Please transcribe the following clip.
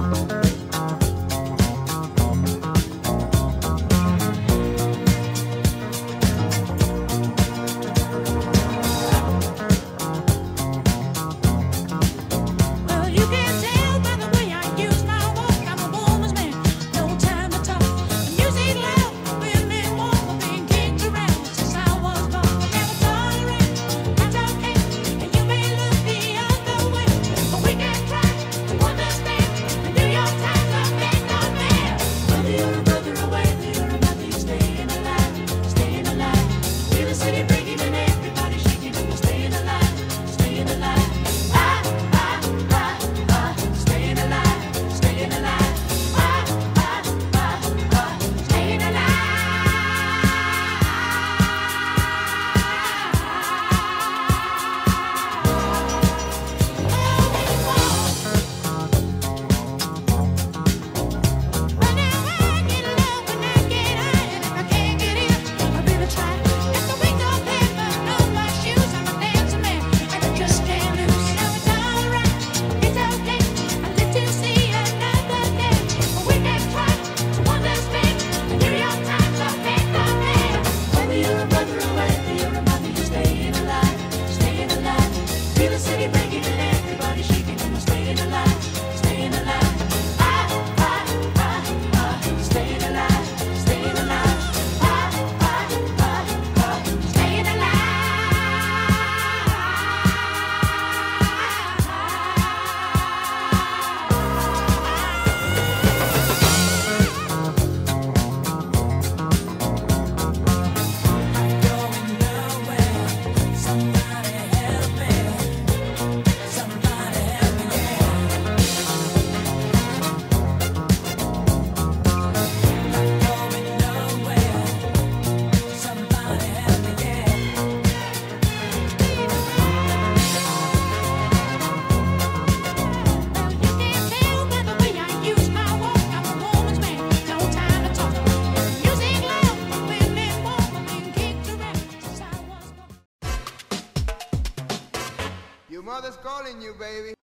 Well, Your mother's calling you, baby.